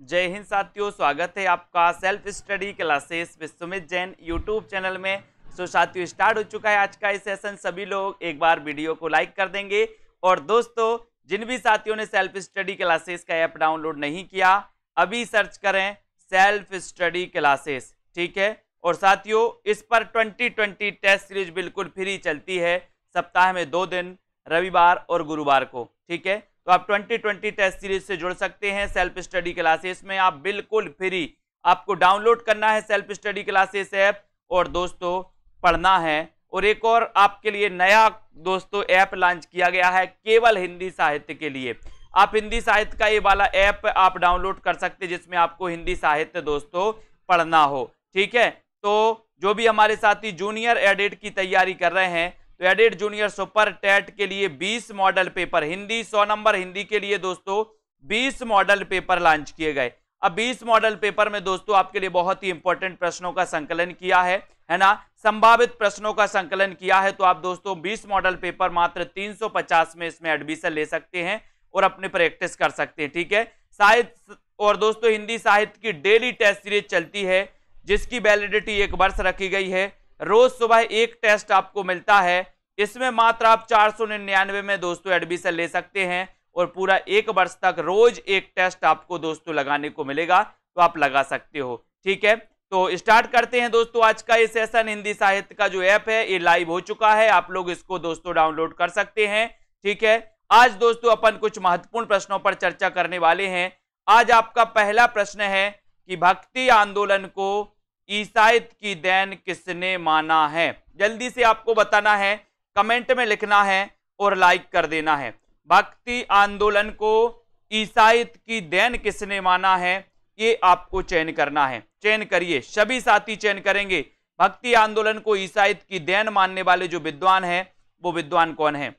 जय हिंद साथियों, स्वागत है आपका self study classes with Sumit Jain YouTube channel में। सो साथियों स्टार्ट हो चुका है आज का ये सेशन सभी लोग एक बार वीडियो को लाइक कर देंगे। और दोस्तों, जिन भी साथियों ने सेल्फ स्टडी क्लासेस का ऐप डाउनलोड नहीं किया, अभी सर्च करें सेल्फ स्टडी क्लासेस ठीक है? और साथियों, इस पर 2020 टेस्ट सीरीज़ बिल्कुल फ्री चलती है। सप्ताह में दो दिन, रविवार और गुरुवार को, ठीक है? तो आप 2020 टेस्ट सीरीज़ से जुड़ सकते हैं सेल्फ स्टडी क्लासेस में। आप बिल्कुल फ्री। आपको डाउनलोड करना है सेल्फ स्टडी क्लासेस ऐप और दोस्तों, पढ़ना है। और एक और आपके लिए नया दोस्तों ऐप लॉन्च किया गया है केवल हिंदी साहित्य के लिए। आप हिंदी साहित्य का ये वाला ऐप आप डाउनलोड कर सकते जिसमें आपको हिंदी साहित्य दोस्तों पढ़ना हो। ठीक है? तो जो भी हमारे साथी जूनियर एडिट की तैयारी कर रहे हैं तो एडिट जूनियर सुपर टेट के लिए 20 model paper Hindi 100 number Hindi के लिए दोस्तों 20 मॉडल पेपर लॉन्च किए गए। अब 20 मॉडल पेपर में दोस्तों आपके लिए बहुत ही इंपॉर्टेंट प्रश्नों का संकलन किया है है ना? संभावित प्रश्नों का संकलन किया है तो आप दोस्तों 20 मॉडल पेपर मात्र 350 में इसमें एडमिशन ले सकते हैं और अपने प्रैक्टिस कर सकते हैं, ठीक है? साहित्य और दोस्तों हिंदी साहित्य की डेली टेस्ट सीरीज़ चलती है, जिसकी वैलिडिटी एक वर्ष रखी गई है। रोज सुबह एक टेस्ट आपको मिलता है। इसमें मात्र आप चार सौ निन्यानवे में दोस्तों एडमिशन ले सकते हैं और पूरा एक वर्ष तक रोज एक टेस्ट आपको दोस्तों लगाने को मिलेगा तो आप लगा सकते हो। ठीक है? तो स्टार्ट करते हैं दोस्तों आज का ये सेशन हिंदी साहित्य का जो ऐप है, ये लाइव हो चुका है। आप लोग इसको दोस्तों डाउनलोड कर सकते हैं। ठीक है? आज दोस्तों अपन कुछ महत्वपूर्ण प्रश्नों पर चर्चा करने वाले हैं। आज आपका पहला प्रश्न है कि भक्ति आंदोलन को ईसाइत की देन किसने माना है? जल्दी से आपको बताना है, कमेंट में लिखना है और लाइक कर देना है। भक्ति आंदोलन को ईसाइत की देन किसने माना है, ये आपको चयन करना है। चयन करिए, सभी साथी चयन करेंगे। भक्ति आंदोलन को ईसाइत की देन मानने वाले जो विद्वान है, वो विद्वान कौन है?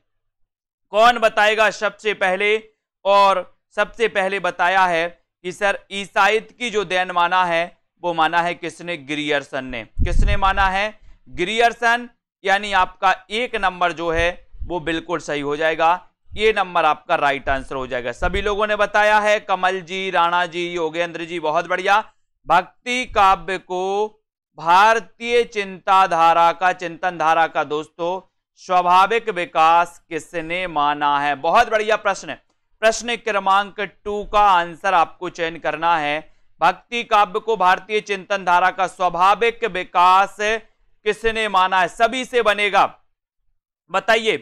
कौन बताएगा सबसे पहले और सबसे पहले बताया है कि सर ईसाइत की जो देन माना है वो माना है किसने? ग्रियर्सन ने। किसने माना है? ग्रियर्सन, यानी आपका एक नंबर जो है, वो बिल्कुल सही हो जाएगा। ये नंबर आपका राइट आंसर हो जाएगा। सभी लोगों ने बताया है कमल जी राणा जी योगेंद्र जी बहुत बढ़िया। भक्ति काव्य को भारतीय चिंताधारा का चिंतन धारा का दोस्तों, स्वाभाविक विकास किसने माना है? बहुत बढ़िया प्रश्न प्रश्न क्रमांक टू का आंसर आपको चयन करना है। भक्ति काव्य को भारतीय चिंतन धारा का स्वाभाविक विकास किसने माना है? सभी से बनेगा। बताइए,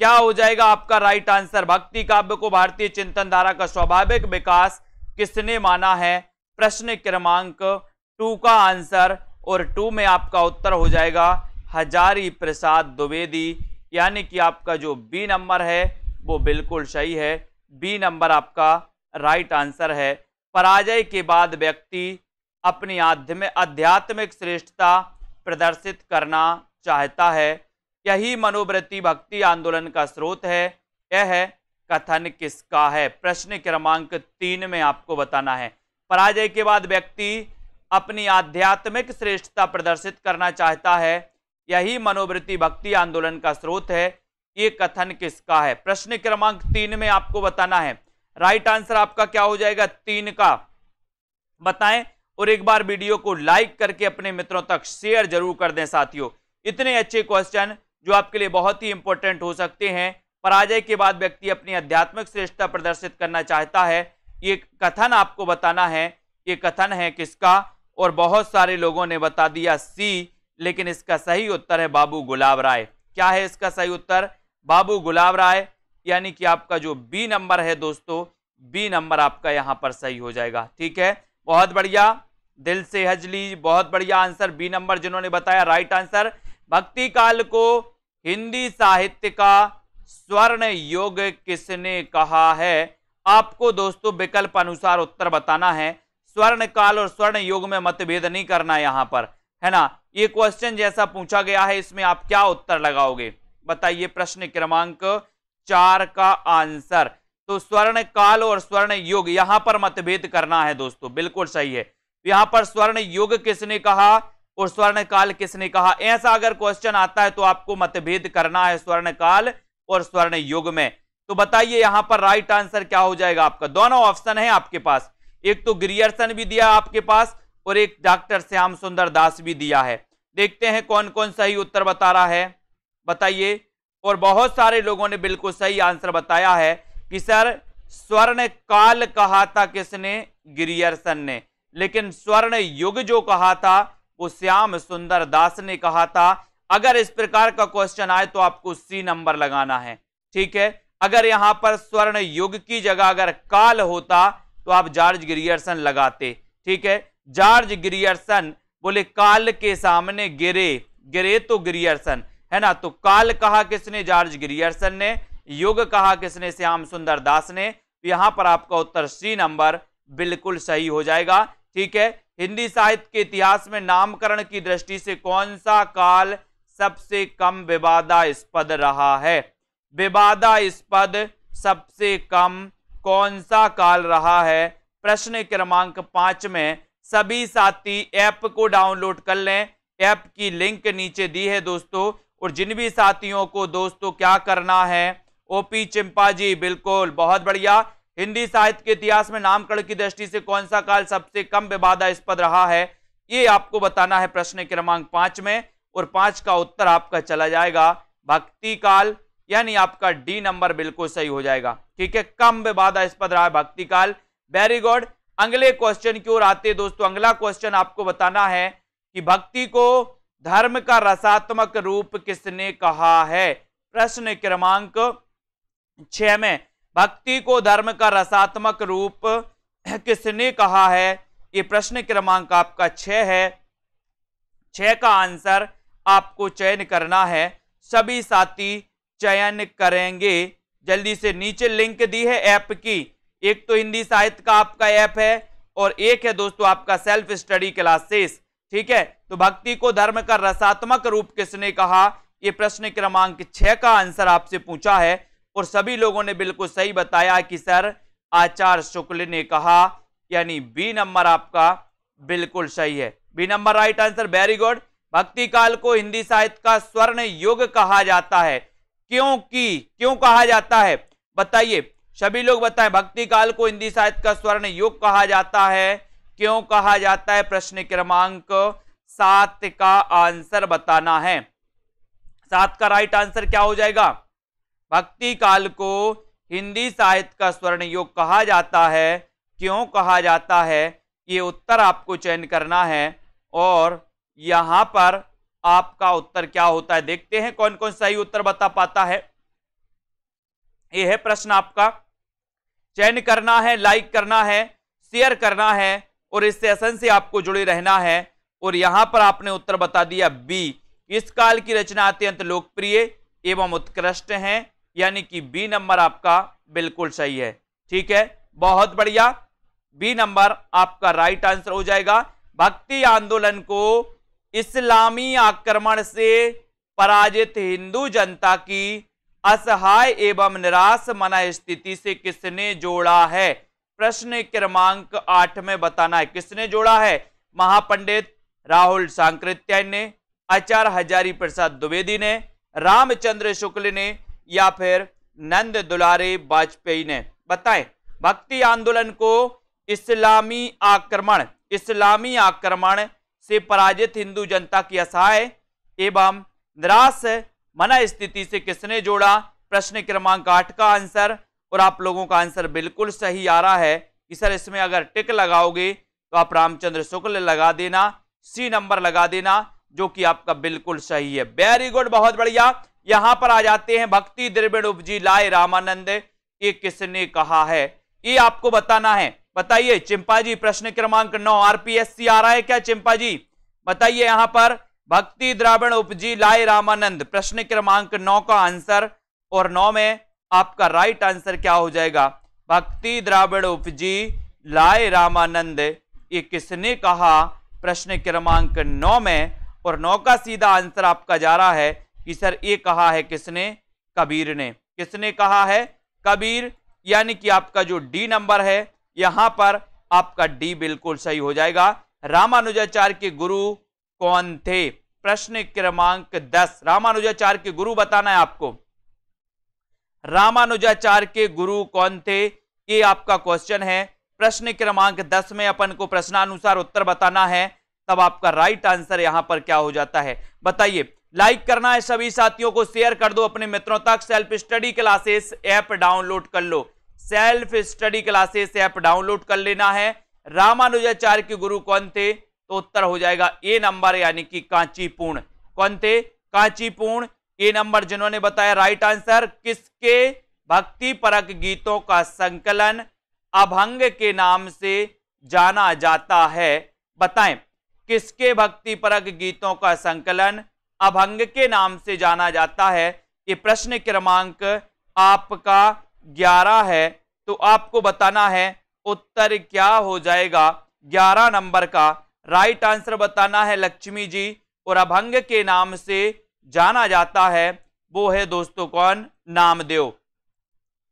क्या हो जाएगा आपका राइट आंसर भक्ति काव्य को भारतीय चिंतन धारा का स्वाभाविक विकास किसने माना है? प्रश्न क्रमांक टू का आंसर और टू में आपका उत्तर हो जाएगा हजारी प्रसाद द्विवेदी। यानी कि आपका जो बी नंबर है, वो बिल्कुल सही है। बी नंबर आपका राइट आंसर है। पराजय के बाद व्यक्ति अपनी आध्यात्मिक श्रेष्ठता प्रदर्शित करना चाहता है। यही मनोवृत्ति भक्ति आंदोलन का स्रोत है। यह है कथन किसका है? प्रश्न क्रमांक तीन में आपको बताना है। पराजय के बाद व्यक्ति अपनी आध्यात्मिक श्रेष्ठता प्रदर्शित करना चाहता है। यही मनोवृत्ति भक्ति आंदोलन का स्रोत है। ये कथन किसका है? प्रश्न क्रमांक तीन में आपको बताना है। राइट आंसर आपका क्या हो जाएगा? तीन का। बताएँ और एक बार वीडियो को लाइक करके अपने मित्रों तक शेयर ज़रूर कर दें साथियों। इतने अच्छे क्वेश्चन जो आपके लिए बहुत ही इंपॉर्टेंट हो सकते हैं। पराजय के बाद व्यक्ति अपनी आध्यात्मिक श्रेष्ठता प्रदर्शित करना चाहता है। ये कथन आपको बताना है। ये कथन है किसका? और बहुत सारे लोगों ने बता दिया सी, लेकिन इसका सही उत्तर है बाबू गुलाब राय। क्या है इसका सही उत्तर? बाबू गुलाब राय यानी कि आपका जो बी नंबर है दोस्तों बी नंबर आपका यहाँ पर सही हो जाएगा। ठीक है? बहुत बढ़िया। दिल से हजली बहुत बढ़िया आंसर बी नंबर जिन्होंने बताया राइट आंसर भक्ति काल को हिंदी साहित्य का स्वर्ण योग किसने कहा है? आपको दोस्तों विकल्प अनुसार उत्तर बताना है। स्वर्ण काल और स्वर्ण युग में मतभेद नहीं करना यहाँ पर। है ना? ये क्वेश्चन जैसा पूछा गया है, इसमें आप क्या उत्तर लगाओगे? बताइए प्रश्न क्रमांक चार का आंसर। तो स्वर्ण काल और स्वर्ण युग, यहाँ पर मतभेद करना है दोस्तों, बिल्कुल सही है। यहाँ पर स्वर्ण युग किसने कहा और स्वर्ण काल किसने कहा? ऐसा अगर क्वेश्चन आता है तो आपको मतभेद करना है स्वर्ण काल और स्वर्ण युग में। तो बताइए यहाँ पर राइट आंसर क्या हो जाएगा आपका? दोनों ऑप्शन है आपके पास। एक तो गिरियर्सन भी दिया आपके पास और एक डॉक्टर श्याम सुंदर दास भी दिया है। देखते हैं कौन कौन सही उत्तर बता रहा है। बताइए। और बहुत सारे लोगों ने बिल्कुल सही आंसर बताया है कि सर स्वर्ण काल कहा था किसने? गिरियर्सन ने। लेकिन स्वर्ण युग जो कहा था, वो श्याम सुंदर दास ने कहा था। अगर इस प्रकार का क्वेश्चन आए तो आपको सी नंबर लगाना है। ठीक है? अगर यहाँ पर स्वर्ण युग की जगह अगर काल होता तो आप जॉर्ज गिरियर्सन लगाते। ठीक है? जॉर्ज गिरियर्सन बोले, काल के सामने गिरे। गिरे तो गिरियर्सन। है ना? तो काल कहा किसने? जॉर्ज गिरियर्सन ने, युग कहा किसने? श्याम सुंदर दास ने। तो यहाँ पर आपका उत्तर सी नंबर बिल्कुल सही हो जाएगा। ठीक है? हिंदी साहित्य के इतिहास में नामकरण की दृष्टि से कौन सा काल सबसे कम विवादास्पद रहा है? विवादास्पद सबसे कम कौन सा काल रहा है? प्रश्न क्रमांक पाँच में सभी साथी ऐप को डाउनलोड कर लें। ऐप की लिंक नीचे दी है दोस्तों। और जिन भी साथियों को दोस्तों क्या करना है, ओपी चिंपा जी बिल्कुल, बहुत बढ़िया। हिंदी साहित्य के इतिहास में नामकरण की दृष्टि से कौन सा काल सबसे कम विवादास्पद रहा है, ये आपको बताना है प्रश्न क्रमांक पाँच में, और पाँच का उत्तर आपका चला जाएगा। भक्ति काल, यानी आपका डी नंबर बिल्कुल सही हो जाएगा। ठीक है, कम विवादास्पद रहा है भक्ति काल। वेरी गुड, अगले क्वेश्चन की ओर आते दोस्तों। अगला क्वेश्चन आपको बताना है कि भक्ति को धर्म का रसात्मक रूप किसने कहा है? प्रश्न क्रमांक छह में, भक्ति को धर्म का रसात्मक रूप किसने कहा है? ये प्रश्न क्रमांक आपका छह है। छह का आंसर आपको चयन करना है। सभी साथी चयन करेंगे। जल्दी से नीचे लिंक दी है ऐप की। एक तो हिंदी साहित्य का आपका ऐप है और एक है दोस्तों आपका सेल्फ स्टडी क्लासेस। ठीक है? तो भक्ति को धर्म का रसात्मक रूप किसने कहा? ये प्रश्न क्रमांक छह का आंसर आपसे पूछा है और सभी लोगों ने बिल्कुल सही बताया कि सर आचार्य शुक्ल ने कहा, यानी बी नंबर आपका बिल्कुल सही है। B number right answer very good भक्ति काल को हिंदी साहित्य का स्वर्ण युग कहा जाता है। क्योंकि क्यों कहा जाता है? बताइए। सभी लोग बताएँ, भक्ति काल को हिंदी साहित्य का स्वर्ण युग कहा जाता है? क्यों कहा जाता है? प्रश्न क्रमांक सात का आंसर बताना है। सात का राइट आंसर क्या हो जाएगा? भक्ति काल को हिंदी साहित्य का स्वर्ण युग कहा जाता है। क्यों कहा जाता है? ये उत्तर आपको चयन करना है और यहाँ पर आपका उत्तर क्या होता है? देखते हैं कौन कौन सही उत्तर बता पाता है। ये है प्रश्न आपका। चयन करना है लाइक करना है शेयर करना है और इस सेशन से आपको जुड़े रहना है। और यहाँ पर आपने उत्तर बता दिया बी इस काल की रचना अत्यंत लोकप्रिय एवं उत्कृष्ट है, यानी कि बी नंबर आपका बिल्कुल सही है। ठीक है? बहुत बढ़िया। बी नंबर आपका राइट आंसर हो जाएगा। भक्ति आंदोलन को इस्लामी आक्रमण से पराजित हिंदू जनता की असहाय एवं निराश मना स्थिति से किसने जोड़ा है? प्रश्न क्रमांक आठ में बताना है। किसने जोड़ा है? महापंडित राहुल सांकृत्यायन ने आचार्य हजारी प्रसाद द्विवेदी ने रामचंद्र शुक्ल ने या फिर नंद दुलारे वाजपेयी ने बताएँ, भक्ति आंदोलन को इस्लामी आक्रमण इस्लामी आक्रमण से पराजित हिंदू जनता की असहाय एवं निराश मना स्थिति से किसने जोड़ा? प्रश्न क्रमांक आठ का आंसर, और आप लोगों का आंसर बिल्कुल सही आ रहा है कि सर इसमें अगर टिक लगाओगे तो आप रामचंद्र शुक्ल लगा देना। सी नंबर लगा देना, जो कि आपका बिल्कुल सही है। वेरी गुड बहुत बढ़िया। यहाँ पर आ जाते हैं भक्ति द्रविड़ उपजी लाए रामानंद। ये किसने कहा है? ये आपको बताना है। बताइए चिंपा जी प्रश्न क्रमांक नौ आरपीएससी आ रहा है क्या चिंपा जी बताइए यहाँ पर, भक्ति द्राविण उपजी लाए रामानंद। प्रश्न क्रमांक नौ का आंसर, और नौ में आपका राइट आंसर क्या हो जाएगा? भक्ति द्राविड़ उपजी लाए रामानंद। ये किसने कहा? प्रश्न क्रमांक नौ में, और नौ का सीधा आंसर आपका जा रहा है कि सर ये कहा है किसने? कबीर ने। किसने कहा है? कबीर, यानी कि आपका जो डी नंबर है, यहाँ पर आपका डी बिल्कुल सही हो जाएगा। रामानुजाचार्य के गुरु कौन थे? प्रश्न क्रमांक दस। रामानुजाचार्य के गुरु बताना है आपको। रामानुजाचार्य के गुरु कौन थे? ये आपका क्वेश्चन है। प्रश्न क्रमांक दस में अपन को प्रश्नानुसार उत्तर बताना है, तब आपका राइट आंसर यहाँ पर क्या हो जाता है? बताइए। लाइक करना है सभी साथियों को शेयर कर दो अपने मित्रों तक self study classes app download कर लो। Self study classes app download कर लेना है। रामानुजाचार्य के गुरु कौन थे? तो उत्तर हो जाएगा ए नंबर यानी कि कांचीपूर्ण। कौन थे? कांचीपूर्ण। ए नंबर जिन्होंने बताया राइट आंसर किसके? भक्ति परक गीतों का संकलन। अभंग के नाम से जाना जाता है। बताएँ, किसके भक्ति परक गीतों का संकलन अभंग के नाम से जाना जाता है? ये प्रश्न क्रमांक आपका ग्यारह है। तो आपको बताना है, उत्तर क्या हो जाएगा? ग्यारह नंबर का। राइट आंसर बताना है लक्ष्मी जी, और अभंग के नाम से जाना जाता है। वो है दोस्तों कौन? नामदेव।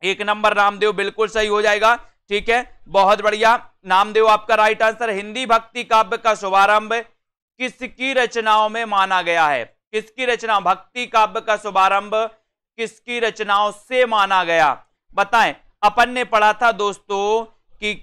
एक नंबर नामदेव बिल्कुल सही हो जाएगा। ठीक है? बहुत बढ़िया। नामदेव आपका राइट आंसर हिंदी भक्ति काव्य का शुभारंभ किसकी रचनाओं में माना गया है? किसकी रचना, भक्ति काव्य का शुभारंभ किसकी रचनाओं से माना गया? बताएँ। अपन ने पढ़ा था दोस्तों कि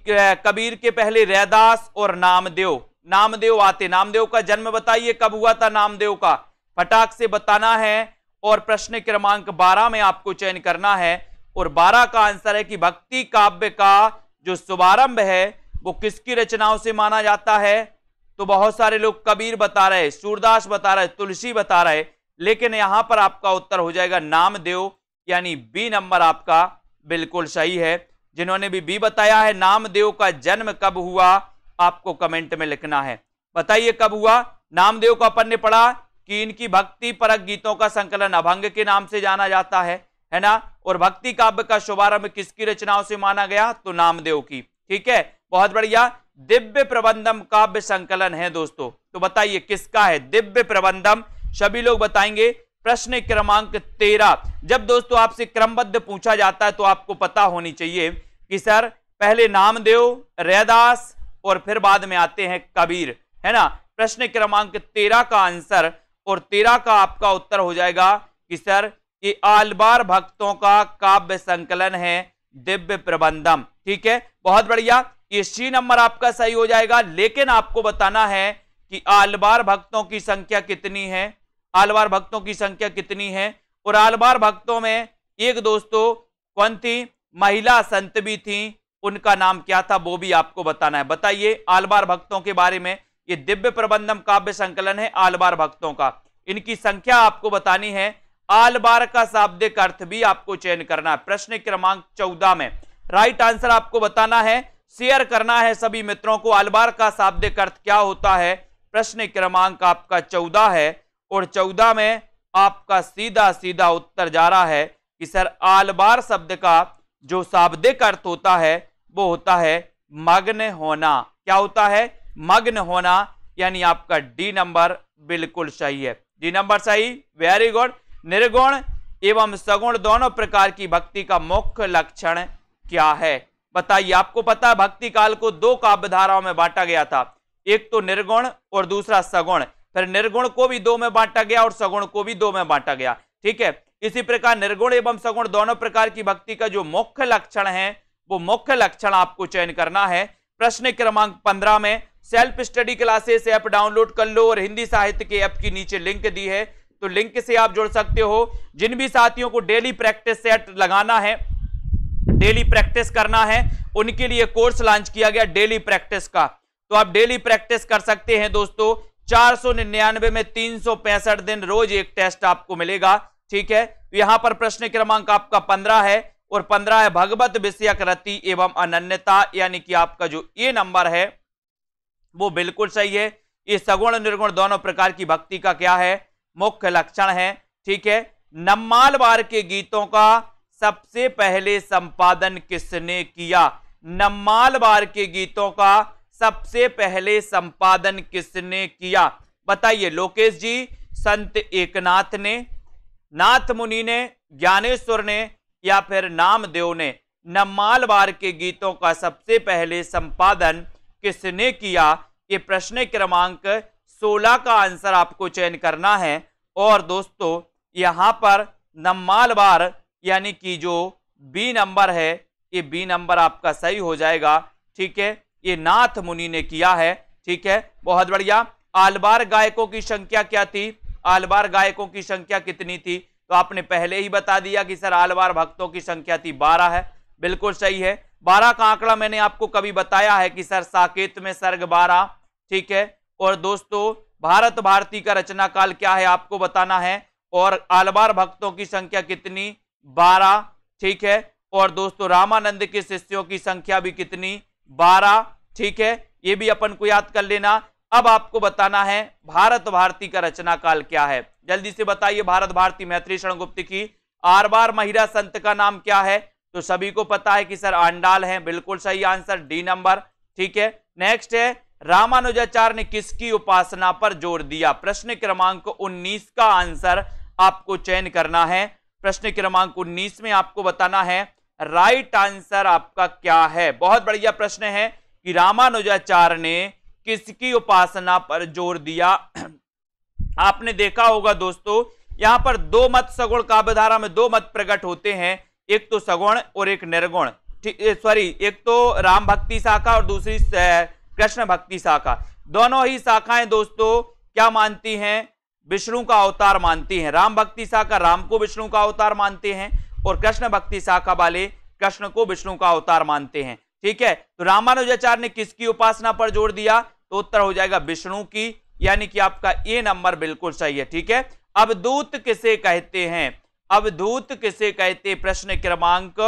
कबीर के पहले रैदास और नामदेव। नामदेव आते। नामदेव का जन्म बताइए, कब हुआ था नामदेव का? फटाक से बताना है और प्रश्न क्रमांक 12 में आपको चयन करना है। और 12 का आंसर है कि भक्ति काव्य का जो शुभारंभ है, वो किसकी रचनाओं से माना जाता है? तो बहुत सारे लोग कबीर बता रहे, सूरदास बता रहे, तुलसी बता रहे, लेकिन यहाँ पर आपका उत्तर हो जाएगा नामदेव, यानी बी नंबर आपका बिल्कुल सही है। जिन्होंने भी बी बताया है, नामदेव का जन्म कब हुआ, आपको कमेंट में लिखना है। बताइए कब हुआ? नामदेव को अपन ने पढ़ा कि इनकी भक्ति परक गीतों का संकलन अभंग के नाम से जाना जाता है। है ना? और भक्ति काव्य का शुभारंभ किसकी रचनाओं से माना गया? तो नामदेव की। ठीक है? बहुत बढ़िया। दिव्य प्रबंधम काव्य संकलन है दोस्तों। तो बताइए, किसका है? दिव्य प्रबंधम। सभी लोग बताएँगे। प्रश्न क्रमांक तेरह। जब दोस्तों आपसे क्रमबद्ध पूछा जाता है तो आपको पता होनी चाहिए कि सर, पहले नामदेव, रैदास और फिर बाद में आते हैं कबीर। है ना? प्रश्न क्रमांक तेरह का आंसर और तेरह का आपका उत्तर हो जाएगा कि सर ये आलबार भक्तों का काव्य संकलन है, दिव्य प्रबंधम। ठीक है? बहुत बढ़िया। ये सी नंबर आपका सही हो जाएगा। लेकिन आपको बताना है कि आलबार भक्तों की संख्या कितनी है? आलबार भक्तों की संख्या कितनी है? और आलबार भक्तों में एक दोस्तों, कौन थी? महिला संत भी थी। उनका नाम क्या था, वो भी आपको बताना है। बताइए आलबार भक्तों के बारे में। ये दिव्य प्रबंधम काव्य संकलन है आलबार भक्तों का। इनकी संख्या आपको बतानी है आलबार का शाब्दिक अर्थ भी आपको चयन करना है। प्रश्न क्रमांक चौदह में राइट आंसर आपको बताना है शेयर करना है सभी मित्रों को आलबार का शाब्दिक अर्थ क्या होता है। प्रश्न क्रमांक आपका चौदह है और चौदह में आपका सीधा सीधा उत्तर जा रहा है कि सर आलबार शब्द का जो शाब्दिक अर्थ होता है, वो होता है मग्न होना। क्या होता है? मग्न होना, यानी आपका डी नंबर बिल्कुल सही है। डी नंबर सही वेरी गुड निर्गुण एवं सगुण दोनों प्रकार की भक्ति का मुख्य लक्षण क्या है? बताइए, आपको पता है भक्ति काल को दो काव्य धाराओं में बांटा गया था। एक तो निर्गुण और दूसरा सगुण। फिर निर्गुण को भी दो में बांटा गया और सगुण को भी दो में बांटा गया। ठीक है? इसी प्रकार निर्गुण एवं सगुण दोनों प्रकार की भक्ति का जो मुख्य लक्षण है, वो मुख्य लक्षण आपको चयन करना है। प्रश्न क्रमांक पंद्रह में self study classes app download कर लो और हिंदी साहित्य के ऐप की नीचे लिंक दी है। तो लिंक से आप जुड़ सकते हो। जिन भी साथियों को डेली प्रैक्टिस सेट लगाना है, डेली प्रैक्टिस करना है, उनके लिए कोर्स लॉन्च किया गया डेली प्रैक्टिस का। तो आप डेली प्रैक्टिस कर सकते हैं दोस्तों। चार सौ निन्यानवे में तीन सौ पैंसठ दिन रोज एक टेस्ट आपको मिलेगा, ठीक है? यहाँ पर प्रश्न क्रमांक आपका पंद्रह है और पंद्रह है भगवत विषयक रति एवं अनन्यता, यानी कि आपका जो ये नंबर है, वो बिल्कुल सही है। ये सगुण निर्गुण दोनों प्रकार की भक्ति का क्या है? मुख्य लक्षण है, ठीक है? नम्माल बार के गीतों का सबसे पहले संपादन किसने किया? नम्माल बार के गीतों का सबसे पहले संपादन किसने किया? बताइए, लोकेश जी, संत एकनाथ ने, नाथ मुनि ने, ज्ञानेश्वर ने, या फिर नामदेव ने नम्माल बार के गीतों का सबसे पहले संपादन किसने किया? ये प्रश्न क्रमांक 16 का आंसर आपको चयन करना है। और दोस्तों, यहाँ पर नम्माल बार, यानी कि जो बी नंबर है, ये बी नंबर आपका सही हो जाएगा। ठीक है? ये नाथ मुनि ने किया है। ठीक है? बहुत बढ़िया। आलबार गायकों की संख्या क्या थी? आलबार गायकों की संख्या कितनी थी? तो आपने पहले ही बता दिया कि सर आलबार भक्तों की संख्या थी बारह है। बिल्कुल सही है। बारह का आंकड़ा मैंने आपको कभी बताया है कि सर साकेत में सर्ग बारह, ठीक है? और दोस्तों भारत भारती का रचना काल क्या है आपको बताना है और आलबार भक्तों की संख्या कितनी? बारह, ठीक है? और दोस्तों, रामानंद के शिष्यों की संख्या भी कितनी? बारह, ठीक है? ये भी अपन को याद कर लेना। अब आपको बताना है भारत भारती का रचना काल क्या है? जल्दी से बताइए भारत भारती मैत्री शरण गुप्त की। आर बार महिला संत का नाम क्या है? तो सभी को पता है कि सर आंडाल है, बिल्कुल सही आंसर, डी नंबर, ठीक है? नेक्स्ट है रामानुजाचार्य ने किसकी उपासना पर ज़ोर दिया? प्रश्न क्रमांक 19 का आंसर आपको चयन करना है। प्रश्न क्रमांक 19 में आपको बताना है, राइट आंसर आपका क्या है? बहुत बढ़िया प्रश्न है कि रामानुजाचार्य ने किसकी उपासना पर ज़ोर दिया? आपने देखा होगा दोस्तों, यहाँ पर दो मत सगुण काव्यधारा में दो मत प्रकट होते हैं, एक तो सगुण और एक निर्गुण। सॉरी एक तो राम भक्ति शाखा और दूसरी कृष्ण भक्ति शाखा। दोनों ही शाखाएँ दोस्तों, क्या मानती हैं? विष्णु का अवतार मानती हैं। राम भक्ति शाखा राम को विष्णु का अवतार मानते हैं और कृष्ण भक्ति शाखा वाले कृष्ण को विष्णु का अवतार मानते हैं। ठीक है? तो रामानुजाचार्य ने किसकी उपासना पर ज़ोर दिया? तो उत्तर हो जाएगा विष्णु की, यानी कि आपका ए नंबर बिल्कुल सही है। ठीक है? अब दूत किसे कहते हैं? अब दूत किसे कहते प्रश्न क्रमांक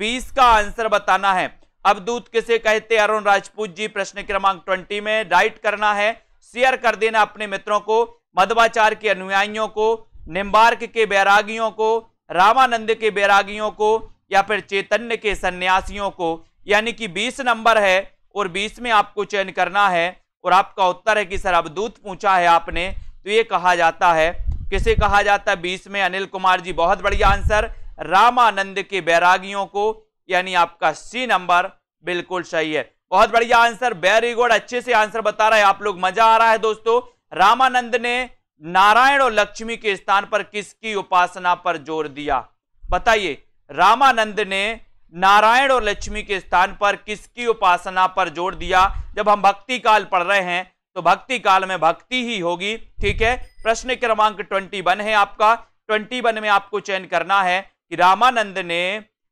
20 का आंसर बताना है। अब दूत किसे कहते? अरुण राजपूत जी, प्रश्न क्रमांक 20 में राइट करना है। शेयर कर देना अपने मित्रों को मध्वाचार्य के अनुयायियों को निम्बार्क के बैरागियों को, रामानंद के बैरागियों को, या फिर चैतन्य के सन्यासियों को। यानी कि 20 नंबर है और 20 में आपको चयन करना है और आपका उत्तर है कि सर अब दूत पूछा है आपने तो ये कहा जाता है। किसे कहा जाता है? बीस में अनिल कुमार जी, बहुत बढ़िया आंसर। रामानंद के बैरागियों को, यानी आपका सी नंबर। बिल्कुल सही है। बहुत बढ़िया आंसर वेरी गुड अच्छे से आंसर बता रहे हैं आप लोग। मज़ा आ रहा है दोस्तों। रामानंद ने नारायण और लक्ष्मी के स्थान पर किसकी उपासना पर ज़ोर दिया? बताइए, रामानंद ने नारायण और लक्ष्मी के स्थान पर किसकी उपासना पर ज़ोर दिया? जब हम भक्ति काल पढ़ रहे हैं तो भक्ति काल में भक्ति ही होगी, ठीक है? प्रश्न क्रमांक ट्वेंटी वन है आपका। ट्वेंटी वन में आपको चयन करना है कि रामानंद ने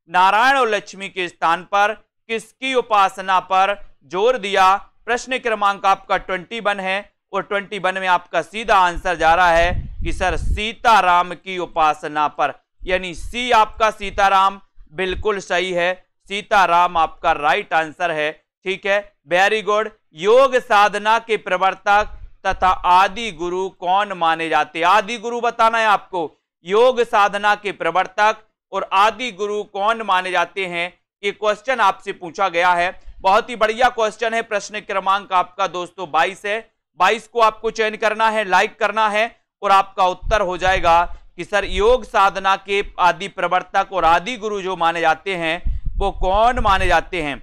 नारायण और लक्ष्मी के स्थान पर किसकी उपासना पर ज़ोर दिया? प्रश्न क्रमांक आपका ट्वेंटी वन है और ट्वेंटी वन में आपका सीधा आंसर जा रहा है कि सर सीताराम की उपासना पर, यानी सी आपका सीताराम, बिल्कुल सही है। सीताराम आपका राइट आंसर है, ठीक है? वेरी गुड योग साधना के प्रवर्तक तथा आदि गुरु कौन माने जाते आदि गुरु बताना है आपको। योग साधना के प्रवर्तक और आदि गुरु कौन माने जाते हैं? ये क्वेश्चन आपसे पूछा गया है। बहुत ही बढ़िया क्वेश्चन है। प्रश्न क्रमांक आपका दोस्तों 22 है। 22 को आपको चयन करना है लाइक करना है और आपका उत्तर हो जाएगा कि सर योग साधना के आदि प्रवर्तक और आदि गुरु जो माने जाते हैं, वो कौन माने जाते हैं?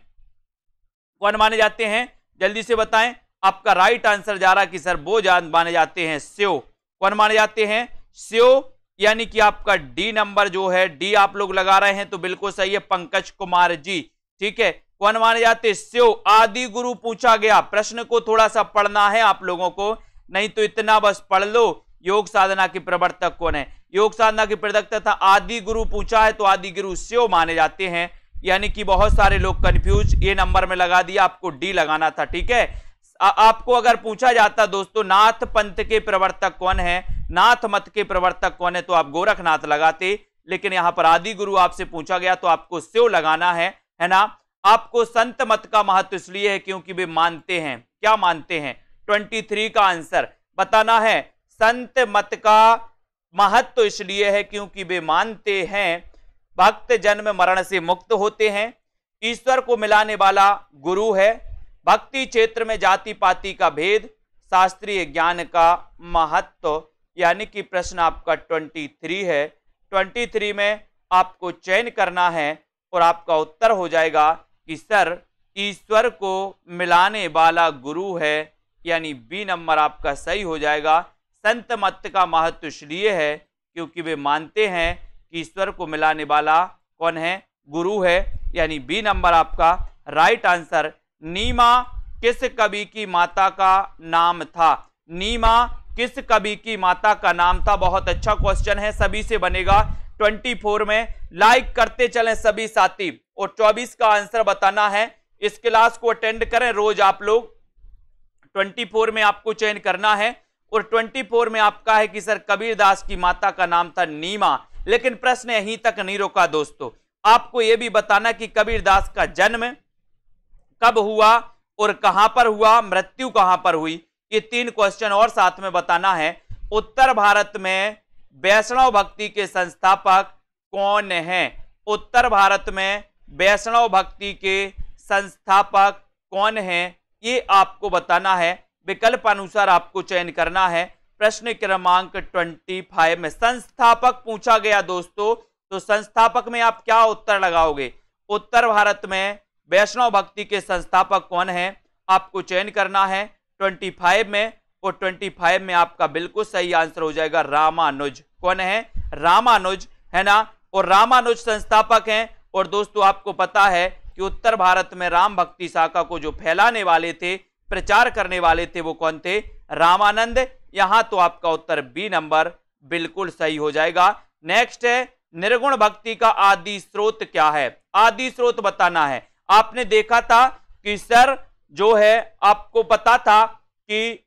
कौन माने जाते हैं? जल्दी से बताएँ। आपका राइट आंसर जा रहा कि सर वो जान माने जाते हैं, स्यो। कौन माने जाते हैं? स्यो यानी कि आपका डी नंबर जो है, डी आप लोग लगा रहे हैं तो बिल्कुल सही है, पंकज कुमार जी। ठीक है? कौन माने जाते? स्यो आदि गुरु पूछा गया। प्रश्न को थोड़ा सा पढ़ना है आप लोगों को, नहीं तो इतना बस पढ़ लो। योग साधना के प्रवर्तक कौन है? योग साधना के प्रवर्तक था आदि गुरु पूछा है तो आदि गुरु स्यो माने जाते हैं। यानी कि बहुत सारे लोग कंफ्यूज ये नंबर में लगा दिया, आपको डी लगाना था। ठीक है? आपको अगर पूछा जाता दोस्तों, नाथ पंथ के प्रवर्तक कौन है? नाथ मत के प्रवर्तक कौन है? तो आप गोरखनाथ लगाते, लेकिन यहाँ पर आदि गुरु आपसे पूछा गया तो आपको स्यो लगाना है है ना? आपको संत मत का महत्व इसलिए है क्योंकि वे मानते हैं। क्या मानते हैं? 23 का आंसर। बताना है, संत मत का महत्व इसलिए है क्योंकि वे मानते हैं, भक्त जन्म मरण से मुक्त होते हैं, ईश्वर को मिलाने वाला गुरु है, भक्ति क्षेत्र में जाति पाति का भेद, शास्त्रीय ज्ञान का महत्व। यानी कि प्रश्न आपका 23 है। 23 में आपको चयन करना है और आपका उत्तर हो जाएगा कि सर, ईश्वर को मिलाने वाला गुरु है, यानी बी नंबर आपका सही हो जाएगा। संत मत का महत्व इसलिए है क्योंकि वे मानते हैं कि ईश्वर को मिलाने वाला कौन है? गुरु है। यानी बी नंबर आपका राइट आंसर नीमा किस कवि की माता का नाम था? नीमा किस कवि की माता का नाम था? बहुत अच्छा क्वेश्चन है, सभी से बनेगा 24 में। लाइक करते चलें सभी साथी। और 24 का आंसर बताना है। इस क्लास को अटेंड करें रोज आप लोग। 24 में आपको चयन करना है। और 24 में आपका है कि सर कबीर दास की माता का नाम था नीमा। लेकिन प्रश्न यहीं तक नहीं रोका दोस्तों। आपको यह भी बताना कि कबीर दास का जन्म कब हुआ और कहाँ पर हुआ, मृत्यु कहाँ पर हुई? ये तीन क्वेश्चन और साथ में बताना है। उत्तर भारत में वैष्णव भक्ति के संस्थापक कौन हैं? उत्तर भारत में वैष्णव भक्ति के संस्थापक कौन हैं? ये आपको बताना है। विकल्प अनुसार आपको चयन करना है। प्रश्न क्रमांक 25 में संस्थापक पूछा गया दोस्तों। तो संस्थापक में आप क्या उत्तर लगाओगे? उत्तर भारत में वैष्णव भक्ति के संस्थापक कौन है? आपको चयन करना है। 25 में और 25 में आपका बिल्कुल सही आंसर हो जाएगा रामानुज। कौन है? रामानुज, है ना? और रामानुज संस्थापक हैं। और दोस्तों, आपको पता है कि उत्तर भारत में राम भक्ति शाखा को जो फैलाने वाले थे, प्रचार करने वाले थे, वो कौन थे? रामानंद। यहाँ तो आपका उत्तर बी नंबर बिल्कुल सही हो जाएगा। नेक्स्ट है, निर्गुण भक्ति का आदि स्रोत क्या है? आदि स्रोत बताना है। आपने देखा था कि सर जो है, आपको पता था कि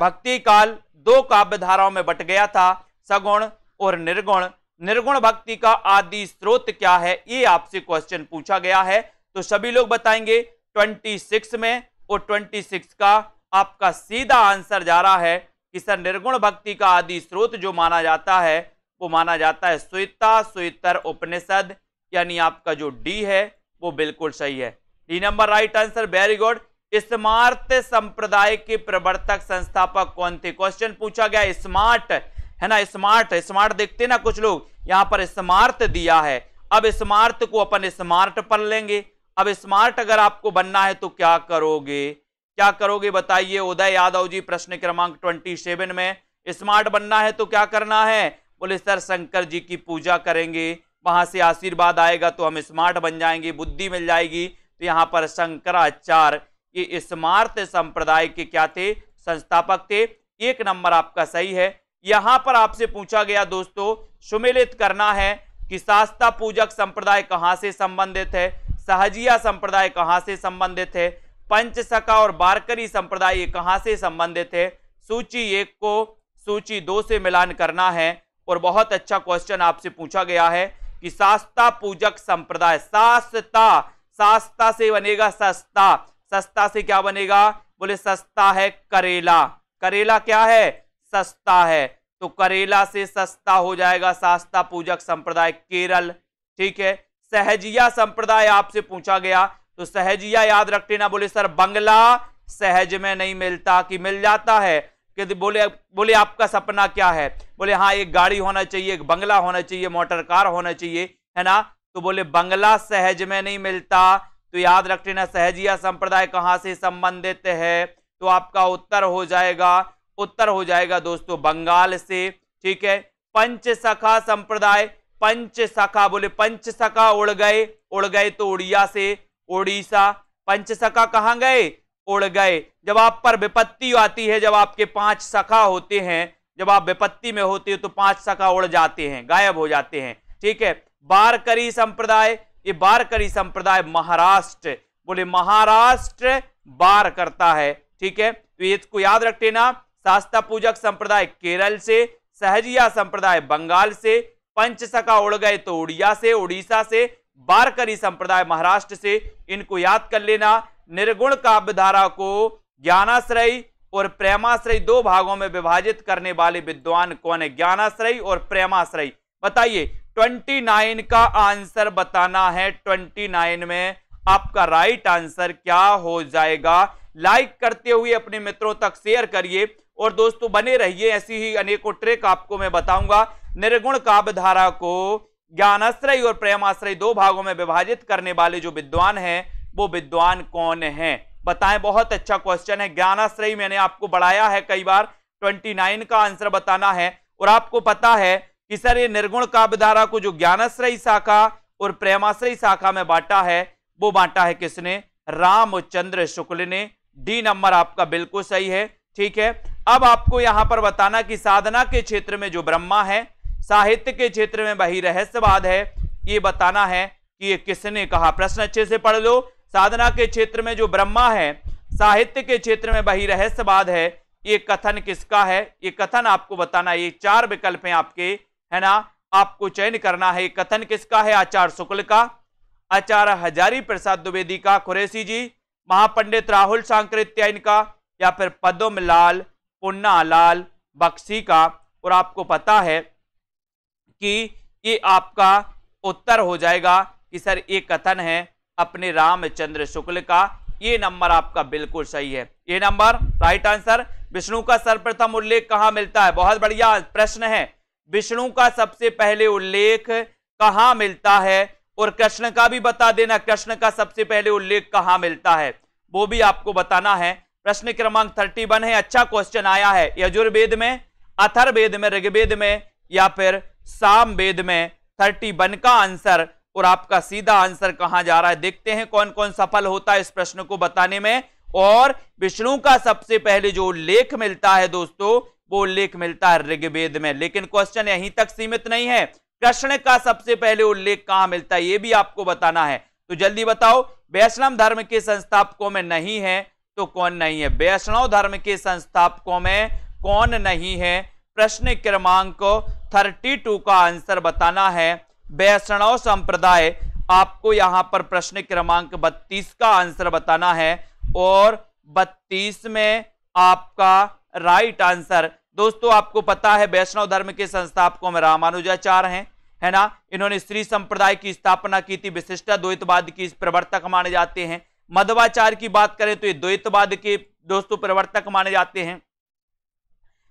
भक्ति काल दो काव्य धाराओं में बट गया था, सगुण और निर्गुण। निर्गुण भक्ति का आदि स्रोत क्या है, ये आपसे क्वेश्चन पूछा गया है। तो सभी लोग बताएँगे 26 में और 26 का आपका सीधा आंसर जा रहा है कि सर, निर्गुण भक्ति का आदि स्रोत जो माना जाता है, वो माना जाता है स्वेता सुतर उपनिषद, यानी आपका जो डी है, वो बिल्कुल सही है। D number right answer very good smart संप्रदाय के प्रवर्तक संस्थापक कौन थे? क्वेश्चन पूछा गया स्मार्ट है ना? स्मार्ट स्मार्ट देखते ना कुछ लोग। यहाँ पर स्मार्ट दिया है। अब स्मार्ट को अपन स्मार्ट पढ़ लेंगे। अब स्मार्ट अगर आपको बनना है तो क्या करोगे? क्या करोगे बताइए। उदय यादव जी, प्रश्न क्रमांक ट्वेंटी सेवन में स्मार्ट बनना है तो क्या करना है? बोले, सर, शंकर जी की पूजा करेंगे। वहाँ से आशीर्वाद आएगा तो हम स्मार्ट बन जाएँगे, बुद्धि मिल जाएगी। तो यहाँ पर शंकराचार्य ये स्मार्ट संप्रदाय के क्या थे? संस्थापक थे। एक नंबर आपका सही है। यहाँ पर आपसे पूछा गया दोस्तों, सुमिलित करना है कि शास्ता पूजक संप्रदाय कहाँ से संबंधित है? सहजिया संप्रदाय कहाँ से संबंधित है? पंचसका और बारकरी संप्रदाय कहाँ से संबंधित है? सूची एक को सूची दो से मिलान करना है और बहुत अच्छा क्वेश्चन आपसे पूछा गया है कि शास्ता पूजक संप्रदाय, शास्ता शास्ता से बनेगा सस्ता सस्ता से क्या बनेगा? बोले, सस्ता है करेला। करेला क्या है? सस्ता है। तो करेला से सस्ता हो जाएगा शास्ता पूजक संप्रदाय केरल। ठीक है? सहजिया संप्रदाय आपसे पूछा गया। तो सहजिया याद रखते ना, बोले, सर, बंगला सहज में नहीं मिलता, कि मिल जाता है? कि बोले बोले, आपका सपना क्या है? बोले हाँ एक गाड़ी होना चाहिए, एक बंगला होना चाहिए, मोटर कार होना चाहिए, है ना? तो बोले, बंगला सहज में नहीं मिलता तो याद रख लेना सहजिया संप्रदाय कहाँ से संबंधित है? तो आपका उत्तर हो जाएगा, उत्तर हो जाएगा दोस्तों बंगाल से, ठीक है? पंच सखा संप्रदाय पंच सखा बोले पंच सखा उड़ गए उड़ गए तो उड़िया से उड़ीसा पंच सखा कहाँ गए? उड़ गए। जब आप पर विपत्ति आती है, जब आपके पाँच सखा होते हैं, जब आप विपत्ति में होते हो तो पाँच सखा उड़ जाते हैं, गायब हो जाते हैं, ठीक है? बारकरी संप्रदाय ये बारकरी संप्रदाय महाराष्ट्र। बोले, महाराष्ट्र बार करता है। ठीक है? तो ये इसको याद रखते ना, शास्ता पूजक संप्रदाय केरल से, सहजिया संप्रदाय बंगाल से पंचसका उड़ गए तो उड़िया से, उड़ीसा से बारकरी संप्रदाय महाराष्ट्र से। इनको याद कर लेना, निर्गुण काव्य धारा को ज्ञानाश्रय और प्रेमाश्रय दो भागों में विभाजित करने वाले विद्वान कौन है? ज्ञानाश्रय और प्रेमाश्रय। बताइए 29 का आंसर बताना है। 29 में आपका राइट आंसर क्या हो जाएगा? लाइक करते हुए अपने मित्रों तक शेयर करिए और दोस्तों बने रहिए। ऐसी ही अनेकों ट्रिक आपको मैं बताऊँगा। निर्गुण काव्य धारा को ज्ञानाश्रय और प्रेमाश्रय दो भागों में विभाजित करने वाले जो विद्वान हैं, वो विद्वान कौन है? बताएँ, बहुत अच्छा क्वेश्चन है। ज्ञानाश्रय मैंने आपको बढ़ाया है कई बार। 29 का आंसर बताना है और आपको पता है कि सर ये निर्गुण काव्य धारा को जो ज्ञानाश्रय शाखा और प्रेमाश्रय शाखा में बांटा है, वो बांटा है किसने? रामचंद्र शुक्ल ने। डी नंबर आपका बिल्कुल सही है, ठीक है? अब आपको यहाँ पर बताना कि साधना के क्षेत्र में जो ब्रह्मा है, साहित्य के क्षेत्र में वही रहस्यवाद है, ये बताना है कि ये किसने कहा? प्रश्न अच्छे से पढ़ लो। साधना के क्षेत्र में जो ब्रह्मा है, साहित्य के क्षेत्र में वही रहस्यवाद है, ये कथन किसका है? ये कथन आपको बताना, ये चार विकल्प हैं आपके। है ना? आपको चयन करना है कथन किसका है? आचार्य शुक्ल का, आचार्य हजारी प्रसाद द्विवेदी का कुरेसी जी, महापंडित राहुल सांकृत्यायन का या फिर पद्म लाल पुन्ना लाल बक्सी का। और आपको पता है कि ये आपका उत्तर हो जाएगा कि सर ये कथन है अपने रामचंद्र शुक्ल का। ये नंबर आपका बिल्कुल सही है। ये नंबर, राइट आंसर, विष्णु का सर्वप्रथम उल्लेख कहाँ मिलता है? बहुत बढ़िया प्रश्न है। विष्णु का सबसे पहले उल्लेख कहाँ मिलता है? और कृष्ण का भी बता देना, कृष्ण का सबसे पहले उल्लेख कहाँ मिलता है? वो भी आपको बताना है। प्रश्न क्रमांक थर्टी वन है अच्छा क्वेश्चन आया है। यजुर्वेद में अथर्वेद में, ऋग्वेद में, या फिर साम वेद में? थर्टी वन का आंसर और आपका सीधा आंसर कहाँ जा रहा है? देखते हैं कौन कौन सफल होता है इस प्रश्न को बताने में। और विष्णु का सबसे पहले जो उल्लेख मिलता है दोस्तों, वो उल्लेख मिलता है ऋग्वेद में। लेकिन क्वेश्चन यहीं तक सीमित नहीं है। कृष्ण का सबसे पहले उल्लेख कहाँ मिलता है, ये भी आपको बताना है। तो जल्दी बताओ, वैष्णव धर्म के संस्थापकों में नहीं है तो कौन नहीं है? वैष्णव धर्म के संस्थापकों में कौन नहीं है? प्रश्न क्रमांक थर्टी टू का आंसर बताना है। वैष्णव संप्रदाय, आपको यहाँ पर प्रश्न क्रमांक बत्तीस का आंसर बताना है। और बत्तीस में आपका राइट आंसर दोस्तों, आपको पता है, वैष्णव धर्म के संस्थापकों में रामानुजाचार हैं, है ना? इन्होंने स्त्री संप्रदाय की स्थापना की थी, विशिष्टा द्वैतवाद की प्रवर्तक माने जाते हैं। मध्वाचार की बात करें तो ये द्वैतवाद के दोस्तों प्रवर्तक माने जाते हैं।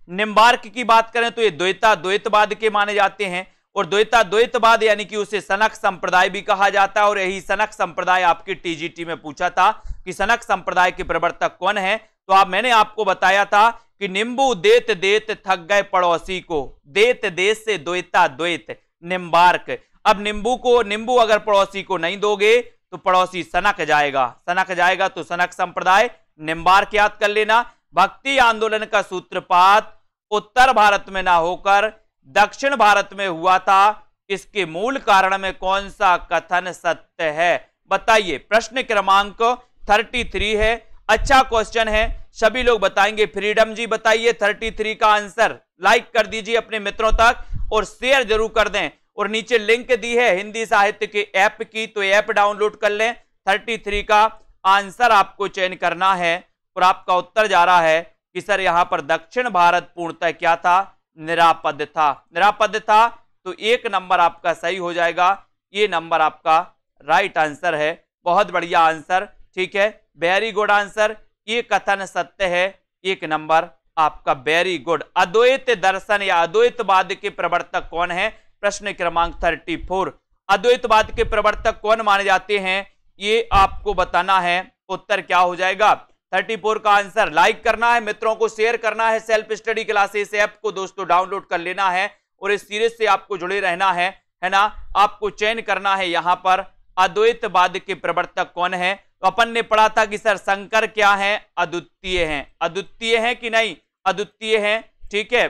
निम्बार्क की बात करें तो ये द्वैता, द्वैतवाद के माने जाते हैं। और द्वैता द्वैतवाद यानी कि उसे सनक संप्रदाय भी कहा जाता है और यही सनक संप्रदाय आपकी टीजीटी में पूछा था कि सनक संप्रदाय के प्रवर्तक कौन है? तो आप, मैंने आपको बताया था कि निम्बू देत देत थक गए पड़ोसी को। देत देश से द्वैता द्वैत निम्बार्क अब नींबू को, नींबू अगर पड़ोसी को नहीं दोगे तो पड़ोसी सनक जाएगा। सनक जाएगा तो सनक संप्रदाय निम्बार्क याद कर लेना। भक्ति आंदोलन का सूत्रपात उत्तर भारत में ना होकर दक्षिण भारत में हुआ था। इसके मूल कारण में कौन सा कथन सत्य है? बताइए। प्रश्न क्रमांक थर्टी थ्री है। अच्छा क्वेश्चन है। सभी लोग बताएँगे। फ्रीडम जी, बताइए थर्टी थ्री का आंसर लाइक कर दीजिए अपने मित्रों तक और शेयर ज़रूर कर दें। और नीचे लिंक दी है हिंदी साहित्य के ऐप की तो ऐप डाउनलोड कर लें। थर्टी थ्री का आंसर आपको चयन करना है। और आपका उत्तर जा रहा है कि सर यहाँ पर दक्षिण भारत पूर्णतः क्या था? निरापद था निरापद था तो एक नंबर आपका सही हो जाएगा। ये नंबर आपका राइट आंसर है। बहुत बढ़िया आंसर ठीक है? वेरी गुड आंसर ये कथन सत्य है। एक नंबर आपका वेरी गुड अद्वैत दर्शन या अद्वैतवाद के प्रवर्तक कौन है? प्रश्न क्रमांक थर्टी फोर अद्वैतवाद के प्रवर्तक कौन माने जाते हैं? ये आपको बताना है। उत्तर क्या हो जाएगा? थर्टी फोर का आंसर। लाइक करना है, मित्रों को शेयर करना है, सेल्फ स्टडी क्लासेस ऐप को दोस्तों डाउनलोड कर लेना है और इस सीरीज़ से आपको जुड़े रहना है है ना? आपको चयन करना है यहाँ पर। अद्वैतवाद के प्रवर्तक कौन है? तो अपन ने पढ़ा था कि सर शंकर क्या है? अद्वितीय हैं। अद्वितीय हैं कि नहीं? अद्वितीय हैं, ठीक है?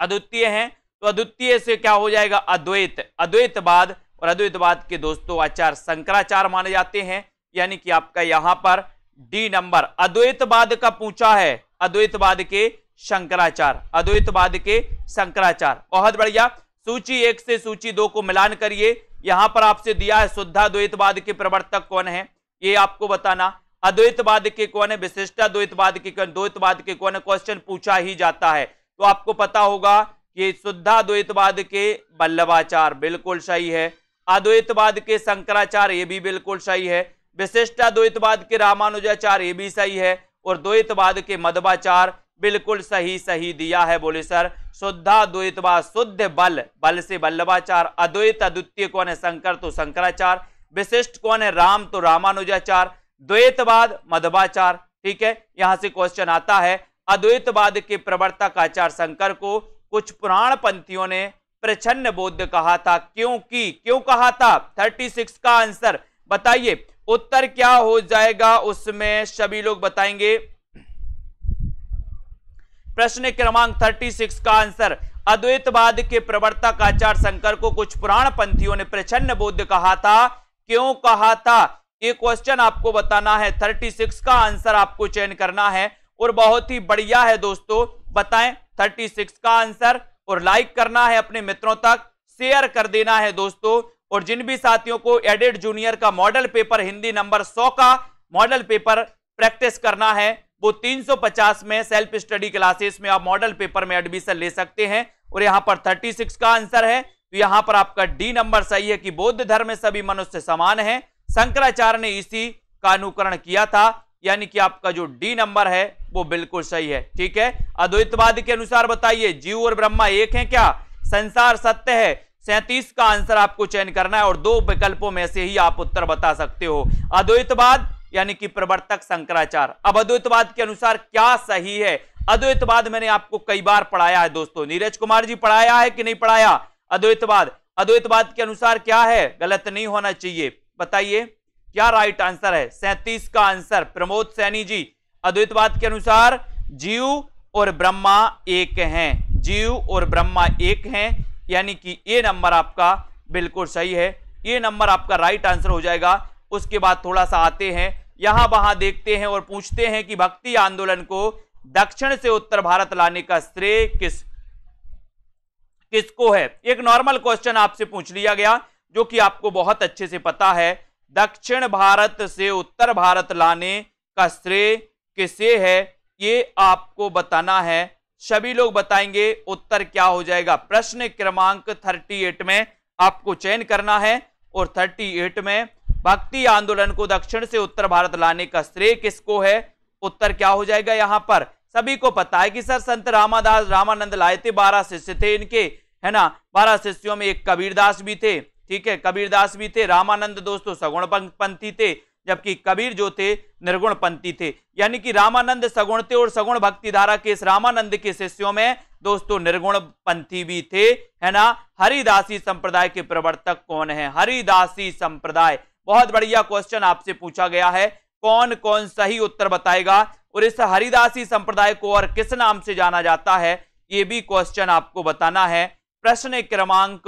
अद्वितीय हैं तो अद्वितीय से क्या हो जाएगा? अद्वैत। अद्वैतवाद और अद्वैतवाद के दोस्तों आचार शंकराचार्य माने जाते हैं, यानी कि आपका यहाँ पर डी नंबर अद्वैतवाद का पूछा है अद्वैतवाद के शंकराचार अद्वैतवाद के शंकराचार। बहुत बढ़िया, सूची एक से सूची दो को मिलान करिए। यहाँ पर आपसे दिया है शुद्धाद्वैतवाद के प्रवर्तक कौन है, ये आपको बताना। अद्वैतवाद के कौन है विशिष्टा द्वैतवाद के कौन, द्वैतवाद के कौन क्वेश्चन पूछा ही जाता है। तो आपको पता होगा कि शुद्धाद्वैतवाद के बल्लभाचार बिल्कुल सही है। अद्वैतवाद के शंकराचार्य ये भी बिल्कुल सही है। विशिष्टाद्वैतवाद के रामानुजाचार ये भी सही है और द्वैतवाद के मधवाचार बिल्कुल सही सही दिया है बोले सर। शुद्धा द्वैतवाद, शुद्ध बल बल से बल्लभाचार अद्वैत अद्वितीय कौन है? शंकर तो शंकराचार विशिष्ट कौन है? राम तो रामानुजाचार द्वैतवाद मधवाचार ठीक है, यहाँ से क्वेश्चन आता है। अद्वैतवाद के प्रवर्तक आचार्य शंकर को कुछ पुराण पंथियों ने प्रछन्न बोध कहा था। क्योंकि क्यों कहा था? 36 का आंसर बताइए। उत्तर क्या हो जाएगा उसमें सभी लोग बताएँगे। प्रश्न क्रमांक 36 का आंसर। अद्वैतवाद के प्रवर्तक आचार्य शंकर को कुछ पुराण पंथियों ने प्रचन्न बोध कहा था। क्यों कहा था? ये क्वेश्चन आपको बताना है। 36 का आंसर आपको चयन करना है और बहुत ही बढ़िया है दोस्तों। बताएँ 36 का आंसर और लाइक करना है अपने मित्रों तक। शेयर कर देना है दोस्तों। और जिन भी साथियों को एडिट जूनियर का मॉडल पेपर हिंदी नंबर 100 का मॉडल पेपर प्रैक्टिस करना है, वो 350 में सेल्फ स्टडी क्लासेस में आप मॉडल पेपर में एडमिशन ले सकते हैं। और यहाँ पर 36 का आंसर है। तो यहाँ पर आपका डी नंबर सही है कि बौद्ध धर्म में सभी मनुष्य समान है। शंकराचार्य ने इसी का अनुकरण किया था, यानी कि आपका जो डी नंबर है, वो बिल्कुल सही है। ठीक है? अद्वैतवाद के अनुसार बताइए, जीव और ब्रह्मा एक है क्या? संसार सत्य है। सैतीस का आंसर आपको चयन करना है और दो विकल्पों में से ही आप उत्तर बता सकते हो। अद्वैतवाद, यानी कि प्रवर्तक शंकराचार्य। अब अद्वैतवाद के अनुसार क्या सही है? अद्वैतवाद मैंने आपको कई बार पढ़ाया है दोस्तों। नीरज कुमार जी पढ़ाया है कि नहीं पढ़ाया? अद्वैतवाद। अद्वैतवाद के अनुसार क्या है? गलत नहीं होना चाहिए। बताइए, क्या राइट आंसर है? सैतीस का आंसर प्रमोद सैनी जी। अद्वैतवाद के अनुसार जीव और ब्रह्मा एक हैं। जीव और ब्रह्मा एक हैं। यानी कि ये नंबर आपका बिल्कुल सही है। ये नंबर आपका राइट आंसर हो जाएगा। उसके बाद थोड़ा सा आते हैं। यहाँ वहाँ देखते हैं और पूछते हैं कि भक्ति आंदोलन को दक्षिण से उत्तर भारत लाने का श्रेय किस, किसको है? एक नॉर्मल क्वेश्चन आपसे पूछ लिया गया, जो कि आपको बहुत अच्छे से पता है। दक्षिण भारत से उत्तर भारत लाने का श्रेय किसे है? ये आपको बताना है। सभी लोग बताएँगे उत्तर क्या हो जाएगा। प्रश्न क्रमांक 38 में आपको चयन करना है और 38 में भक्ति आंदोलन को दक्षिण से उत्तर भारत लाने का श्रेय किसको है? उत्तर क्या हो जाएगा यहाँ पर? सभी को पता है कि सर संत रामादास रामानंद लाए थे बारह शिष्य थे इनके, है ना? बारह शिष्यों में एक कबीरदास भी थे, ठीक है? कबीरदास भी थे, रामानंद दोस्तों सगुण पंथी थे। जबकि कबीर जो थे निर्गुण पंथी थे। यानी कि रामानंद सगुण थे और सगुण भक्ति धारा के इस रामानंद के शिष्यों में दोस्तों निर्गुण पंथी भी थे, है ना? हरिदासी संप्रदाय के प्रवर्तक कौन है? हरिदासी संप्रदाय। बहुत बढ़िया क्वेश्चन आपसे पूछा गया है। कौन कौन सही उत्तर बताएगा? और इस हरिदासी संप्रदाय को और किस नाम से जाना जाता है? ये भी क्वेश्चन आपको बताना है। प्रश्न क्रमांक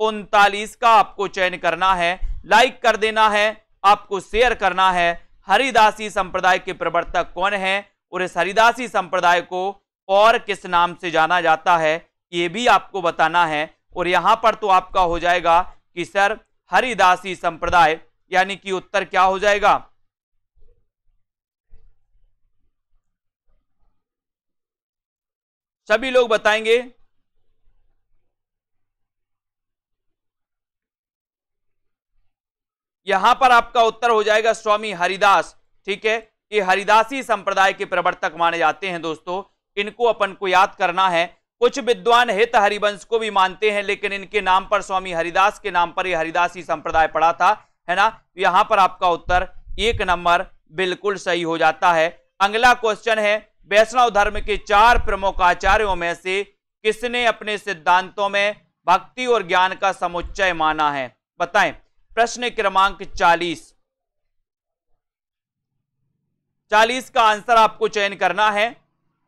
उनतालीस का आपको चयन करना है। लाइक कर देना है। आपको शेयर करना है। हरिदासी संप्रदाय के प्रवर्तक कौन है और इस हरिदासी संप्रदाय को और किस नाम से जाना जाता है, ये भी आपको बताना है। और यहाँ पर तो आपका हो जाएगा कि सर, हरिदासी संप्रदाय, यानी कि उत्तर क्या हो जाएगा? सभी लोग बताएँगे। यहाँ पर आपका उत्तर हो जाएगा स्वामी हरिदास, ठीक है? ये हरिदासी संप्रदाय के प्रवर्तक माने जाते हैं दोस्तों। इनको अपन को याद करना है। कुछ विद्वान हित हरिवंश को भी मानते हैं, लेकिन इनके नाम पर स्वामी हरिदास के नाम पर यह हरिदासी संप्रदाय पड़ा था, है ना? यहाँ पर आपका उत्तर एक नंबर बिल्कुल सही हो जाता है। अगला क्वेश्चन है, वैष्णव धर्म के चार प्रमुख आचार्यों में से किसने अपने सिद्धांतों में भक्ति और ज्ञान का समुच्चय माना है? बताएँ। प्रश्न क्रमांक 40 40 का आंसर आपको चयन करना है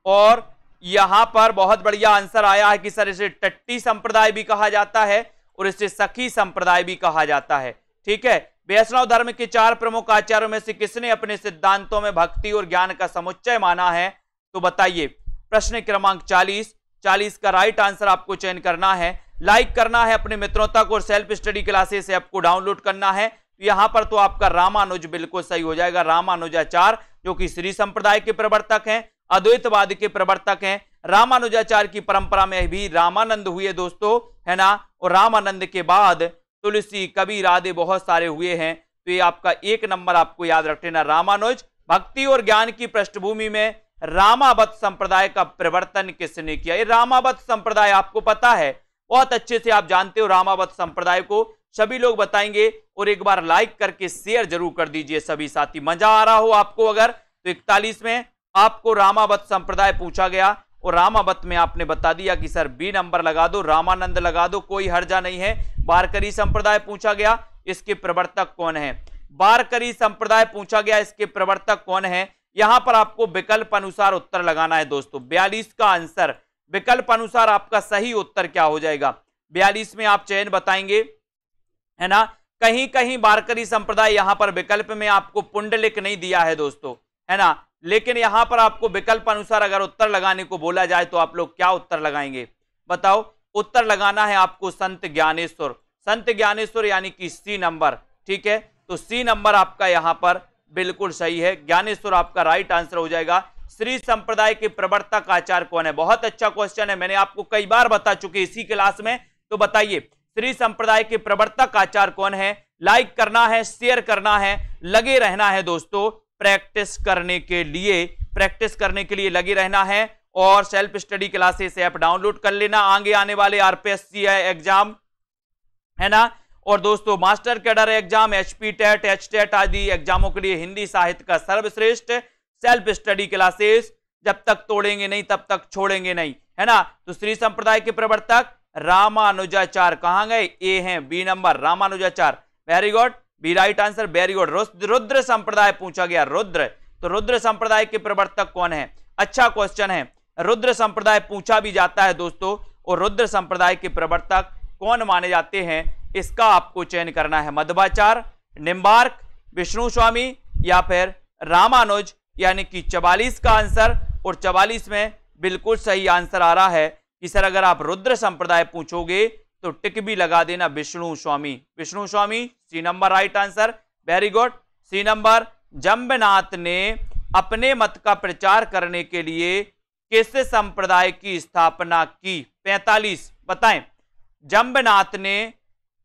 और यहाँ पर बहुत बढ़िया आंसर आया है कि सर इसे टट्टी संप्रदाय भी कहा जाता है और इसे सखी संप्रदाय भी कहा जाता है। ठीक है? वैष्णव धर्म के चार प्रमुख आचार्यों में से किसने अपने सिद्धांतों में भक्ति और ज्ञान का समुच्चय माना है? तो बताइए, प्रश्न क्रमांक 40 40 का राइट आंसर आपको चयन करना है। लाइक करना है अपने मित्रों तक और सेल्फ स्टडी क्लासेस ऐप को डाउनलोड करना है। यहाँ पर तो आपका रामानुज बिल्कुल सही हो जाएगा। रामानुजाचार जो कि श्री संप्रदाय के प्रवर्तक हैं, अद्वैतवाद के प्रवर्तक हैं। रामानुजाचार की परंपरा में भी रामानंद हुए दोस्तों, है ना? और रामानंद के बाद तुलसी, कबीर आदि बहुत सारे हुए हैं। तो ये आपका एक नंबर आपको याद रखना रामानुज। भक्ति और ज्ञान की पृष्ठभूमि में रामावत संप्रदाय का प्रवर्तन किसने किया? ये रामावत संप्रदाय आपको पता है। बहुत अच्छे से आप जानते हो रामावत संप्रदाय को। सभी लोग बताएँगे और एक बार लाइक करके शेयर ज़रूर कर दीजिए सभी साथी। मज़ा आ रहा हो आपको अगर? तो इकतालीस में आपको रामावत संप्रदाय पूछा गया और रामावत में आपने बता दिया कि सर बी नंबर लगा दो, रामानंद लगा दो, कोई हर्जा नहीं है। बारकरी संप्रदाय पूछा गया, इसके प्रवर्तक कौन है? बारकरी संप्रदाय पूछा गया, इसके प्रवर्तक कौन है? यहाँ पर आपको विकल्प अनुसार उत्तर लगाना है दोस्तों। बयालीस का आंसर विकल्प अनुसार आपका सही उत्तर क्या हो जाएगा? बयालीस में आप चयन बताएँगे, है ना? कहीं कहीं बारकरी संप्रदाय यहाँ पर विकल्प में आपको पुंडलिक नहीं दिया है दोस्तों, है ना? लेकिन यहाँ पर आपको विकल्प अनुसार अगर उत्तर लगाने को बोला जाए तो आप लोग क्या उत्तर लगाएँगे? बताओ, उत्तर लगाना है आपको संत ज्ञानेश्वर। संत ज्ञानेश्वर यानी कि सी नंबर, ठीक है? तो सी नंबर आपका यहाँ पर बिल्कुल सही है। ज्ञानेश्वर आपका राइट आंसर हो जाएगा। श्री संप्रदाय के प्रवर्तक आचार कौन है? बहुत अच्छा क्वेश्चन है। मैंने आपको कई बार बता चुके इसी क्लास में। तो बताइए श्री संप्रदाय के प्रवर्तक आचार कौन है? लाइक करना है शेयर करना है, लगे रहना है दोस्तों। प्रैक्टिस करने के लिए प्रैक्टिस करने के लिए लगे रहना है और self study classes app download कर लेना। आगे आने वाले आरपीएससी एग्ज़ाम है ना? और दोस्तों master cadre exam HP TET H TET आदि एग्जामों के लिए हिंदी साहित्य का सर्वश्रेष्ठ सेल्फ स्टडी क्लासेस जब तक तोड़ेंगे नहीं, तब तक छोड़ेंगे नहीं। है ना? तो श्री संप्रदाय के प्रवर्तक, रामानुजाचार। कहाँ गए? ए हैं, B number, Ramanujachar. Very good B right answer very good Rudra संप्रदाय पूछा गया, रुद्र। तो रुद्र संप्रदाय के प्रवर्तक कौन है? अच्छा क्वेश्चन है। रुद्र संप्रदाय पूछा भी जाता है दोस्तों, और रुद्र संप्रदाय के प्रवर्तक कौन माने जाते हैं? इसका आपको चयन करना है। मध्वाचार निम्बार्क विष्णु स्वामी, या फिर रामानुज यानी कि चवालीस का आंसर, और चवालीस में बिल्कुल सही आंसर आ रहा है कि सर, अगर आप रुद्र संप्रदाय पूछोगे तो टिक भी लगा देना Vishnu Swami. Vishnu Swami, C number right answer very good C number, Jambhnath ने अपने मत का प्रचार करने के लिए किस संप्रदाय की स्थापना की? 45 बताएँ। जम्बनाथ ने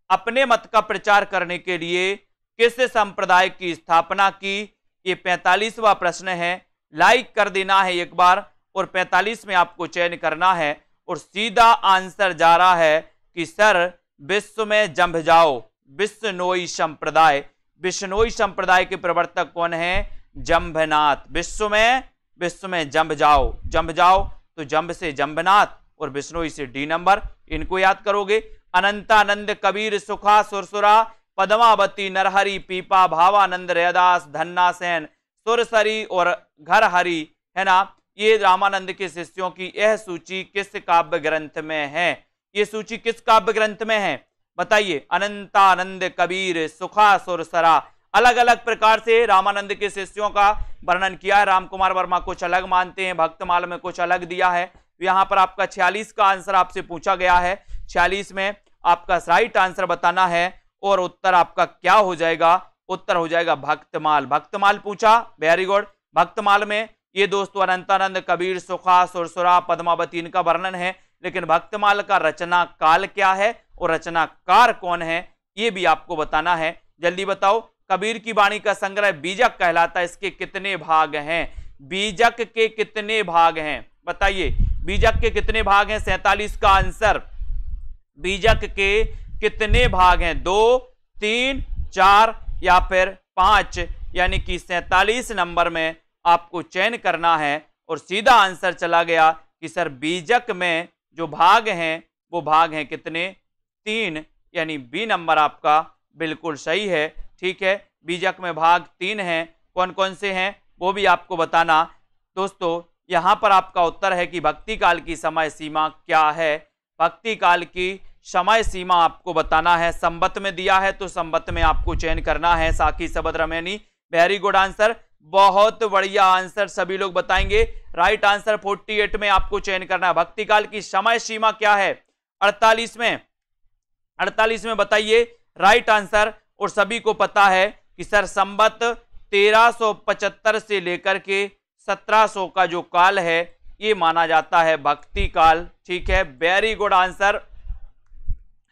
अपने मत का प्रचार करने के लिए किस संप्रदाय की स्थापना की? ये पैंतालीसवा प्रश्न है। लाइक कर देना है एक बार और 45 में आपको चयन करना है और सीधा आंसर जा रहा है कि सर, विश्व में जंभ जाओ। विश्वनोई संप्रदाय। विश्वनोई संप्रदाय के प्रवर्तक कौन है? जंभनाथ। विश्व में? विश्व में जंभ जाओ। जंभ जाओ तो जंभ से जंभनाथ और विष्णोई से डी नंबर। इनको याद करोगे। अनंतानंद कबीर सुखा सुरसुरा पद्मावती, नरहरी, पीपा, भावानंद, रैदास, धन्ना सेन, सुरसरी और घर हरी है ना? ये रामानंद के शिष्यों की यह सूची किस काव्य ग्रंथ में है? ये सूची किस काव्य ग्रंथ में है? बताइए। अनंतानंद, कबीर, सुखा, सुरसरा अलग अलग प्रकार से रामानंद के शिष्यों का वर्णन किया है। राम कुमार वर्मा कुछ अलग मानते हैं, भक्तमाल में कुछ अलग दिया है। यहाँ पर आपका छियालीस का आंसर आपसे पूछा गया है। छियालीस में आपका राइट आंसर बताना है। और उत्तर आपका क्या हो जाएगा? उत्तर हो जाएगा भक्तमाल। भक्तमाल पूछा वेरी गुड भक्तमाल में ये दोस्तों अनंतानंद कबीर, सुखा, सुरसुरा, पद्मावती, इनका वर्णन है, लेकिन भक्तमाल का रचना काल क्या है और रचनाकार कौन है, ये भी आपको बताना है। जल्दी बताओ, कबीर की वाणी का संग्रह बीजक कहलाता है, इसके कितने भाग हैं? बीजक के कितने भाग हैं? बताइए, बीजक के कितने भाग हैं? सैतालीस का आंसर। बीजक के कितने भाग हैं? दो, तीन, चार या फिर पाँच? यानी कि सैतालीस नंबर में आपको चयन करना है और सीधा आंसर चला गया कि सर बीजक में जो भाग हैं, वो भाग हैं कितने? तीन, यानी बी नंबर आपका बिल्कुल सही है। ठीक है? बीजक में भाग तीन हैं। कौन कौन से हैं? वो भी आपको बताना। दोस्तों, यहाँ पर आपका उत्तर है कि भक्ति काल की समय सीमा क्या है? भक्ति काल की समय सीमा आपको बताना है, संबत में दिया है तो संबत में आपको चयन करना है। साकी सबद रमैनी वेरी गुड आंसर बहुत बढ़िया आंसर सभी लोग बताएँगे। राइट आंसर 48 में आपको चयन करना है। भक्ति काल की समय सीमा क्या है? 48 में 48 में बताइए। राइट आंसर और सभी को पता है कि सर संबत 1375 से लेकर के 1700 का जो काल है, ये माना जाता है भक्ति काल। ठीक है? वेरी गुड आंसर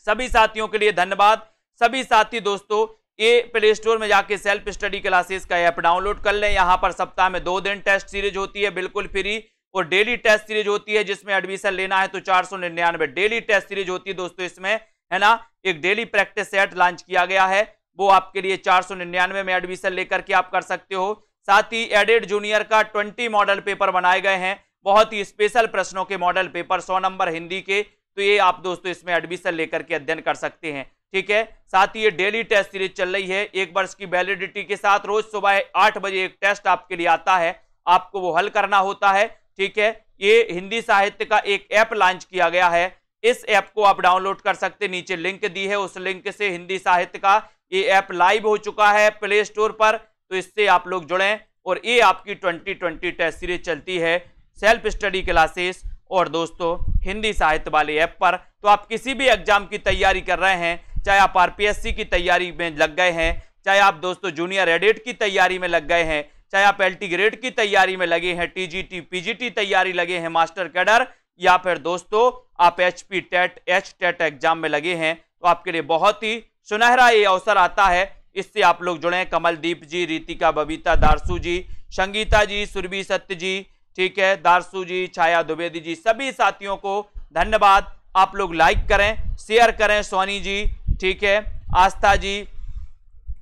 सभी साथियों के लिए धन्यवाद। सभी साथी दोस्तों, ये प्ले स्टोर में जाके सेल्फ स्टडी क्लासेस का ऐप डाउनलोड कर लें। यहाँ पर सप्ताह में दो दिन टेस्ट सीरीज़ होती है, बिल्कुल फ्री और डेली टेस्ट सीरीज़ होती है, जिसमें एडमिशन लेना है तो चार सौ निन्यानवे डेली टेस्ट सीरीज़ होती है दोस्तों इसमें, है ना? एक डेली प्रैक्टिस सेट लॉन्च किया गया है। वो आपके लिए चार सौ निन्यानवे में एडमिशन लेकर के आप कर सकते हो। साथ ही एडेड जूनियर का ट्वेंटी मॉडल पेपर बनाए गए हैं। बहुत ही स्पेशल प्रश्नों के मॉडल पेपर सौ नंबर हिंदी के। तो ये आप दोस्तों इसमें एडमिशन लेकर के अध्ययन कर सकते हैं। ठीक है? साथ ही ये डेली टेस्ट सीरीज़ चल रही है। एक वर्ष की वैलिडिटी के साथ रोज सुबह आठ बजे एक टेस्ट आपके लिए आता है। आपको वो हल करना होता है। ठीक है? ये हिंदी साहित्य का एक ऐप लॉन्च किया गया है। इस ऐप को आप डाउनलोड कर सकते नीचे लिंक दी है। उस लिंक से हिंदी साहित्य का ये ऐप लाइव हो चुका है प्ले स्टोर पर। तो इससे आप लोग जुड़ें और ये आपकी 2020 टेस्ट सीरीज़ चलती है। सेल्फ स्टडी क्लासेस और दोस्तों हिंदी साहित्य वाले ऐप पर। तो आप किसी भी एग्ज़ाम की तैयारी कर रहे हैं, चाहे आप आरपीएससी की तैयारी में लग गए हैं, चाहे आप दोस्तों जूनियर एडिट की तैयारी में लग गए हैं, चाहे आप एल ग्रेड की तैयारी में लगे हैं, टीजीटी, पीजीटी तैयारी लगे हैं, मास्टर कैडर, या फिर दोस्तों आप H P TET H TET exam में लगे हैं तो आपके लिए बहुत ही सुनहरा ये अवसर आता है। इससे आप लोग जुड़े कमलदीप जी, रीतिका बबीता, दारसू जी, संगीता जी, सुरभि सत्य जी ठीक है, दारसू जी, छाया द्विवेदी जी, सभी साथियों को धन्यवाद। आप लोग लाइक करें शेयर करें सोनी जी, ठीक है, आस्था जी,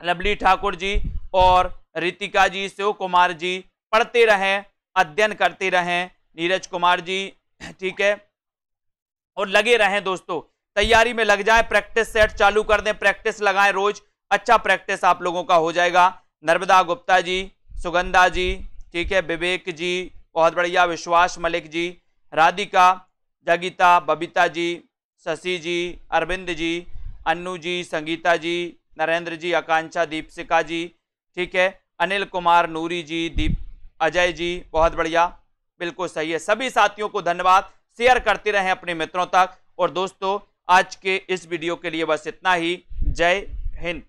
लवली ठाकुर जी और रितिका जी, शिव कुमार जी, पढ़ते रहें, अध्ययन करते रहें, नीरज कुमार जी, ठीक है, और लगे रहें दोस्तों। तैयारी में लग जाए प्रैक्टिस सेट चालू कर दें प्रैक्टिस लगाएँ रोज। अच्छा प्रैक्टिस आप लोगों का हो जाएगा। नर्मदा गुप्ता जी, सुगंधा जी, ठीक है, विवेक जी बहुत बढ़िया, विश्वास मलिक जी, राधिका, जगीता, बबीता जी, शशि जी, अरविंद जी, अन्नू जी, संगीता जी, नरेंद्र जी, आकांक्षा दीपशिका जी, ठीक है, अनिल कुमार, नूरी जी, दीप, अजय जी, बहुत बढ़िया, बिल्कुल सही है। सभी साथियों को धन्यवाद, शेयर करते रहें अपने मित्रों तक, और दोस्तों, आज के इस वीडियो के लिए बस इतना ही। जय हिंद।